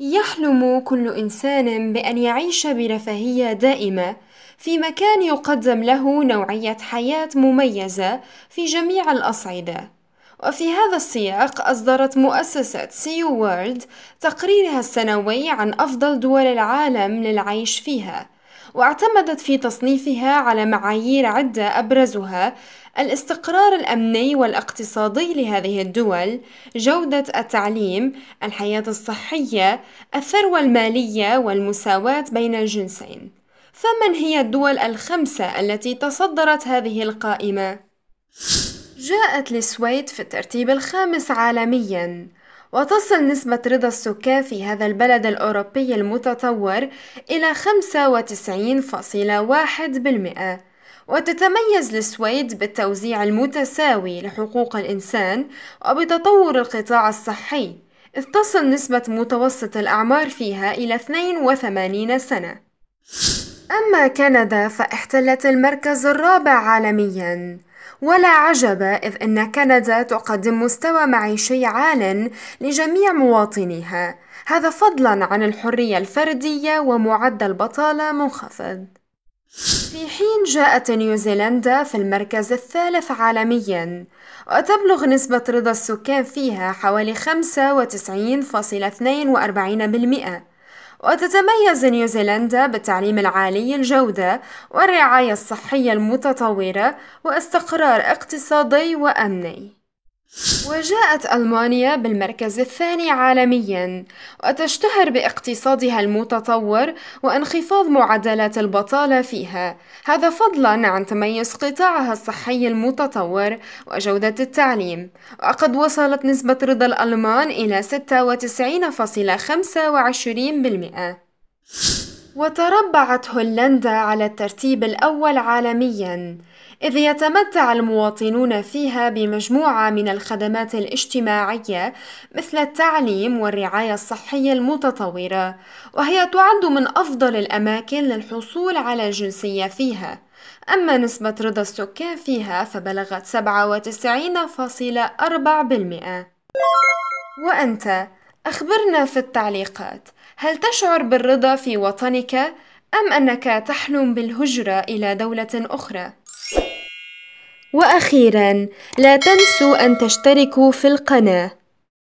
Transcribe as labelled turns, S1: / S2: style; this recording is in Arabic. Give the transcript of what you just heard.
S1: يحلم كل إنسان بأن يعيش برفاهية دائمة في مكان يقدم له نوعية حياة مميزة في جميع الأصعدة. وفي هذا السياق أصدرت مؤسسة سيو وورلد تقريرها السنوي عن أفضل دول العالم للعيش فيها، واعتمدت في تصنيفها على معايير عدة أبرزها الاستقرار الأمني والاقتصادي لهذه الدول، جودة التعليم، الحياة الصحية، الثروة المالية والمساواة بين الجنسين. فمن هي الدول الخمسة التي تصدرت هذه القائمة؟ جاءت السويد في الترتيب الخامس عالميًا، وتصل نسبة رضا السكان في هذا البلد الأوروبي المتطور إلى خمسة وتسعين فاصلة واحد بالمئة. وتتميز السويد بالتوزيع المتساوي لحقوق الإنسان وبتطور القطاع الصحي إذ تصل نسبة متوسط الأعمار فيها إلى 82 سنة. أما كندا فاحتلت المركز الرابع عالميا. ولا عجب إذ أن كندا تقدم مستوى معيشي عال لجميع مواطنيها. هذا فضلا عن الحرية الفردية ومعدل بطالة منخفض. في حين جاءت نيوزيلندا في المركز الثالث عالميا وتبلغ نسبة رضا السكان فيها حوالي 95.42% وتتميز نيوزيلندا بالتعليم العالي الجودة والرعاية الصحية المتطورة واستقرار اقتصادي وأمني. وجاءت ألمانيا بالمركز الثاني عالميا وتشتهر باقتصادها المتطور وانخفاض معدلات البطالة فيها. هذا فضلا عن تميز قطاعها الصحي المتطور وجودة التعليم. وقد وصلت نسبة رضا الألمان إلى 96.25% وتربعت هولندا على الترتيب الأول عالميًا، إذ يتمتع المواطنون فيها بمجموعة من الخدمات الاجتماعية مثل التعليم والرعاية الصحية المتطورة، وهي تعد من أفضل الأماكن للحصول على الجنسية فيها. أما نسبة رضا السكان فيها فبلغت سبعة وتسعين فاصلة أربع بالمئة وأنت أخبرنا في التعليقات هل تشعر بالرضا في وطنك أم أنك تحلم بالهجرة إلى دولة أخرى؟ وأخيرا لا تنسوا أن تشتركوا في القناة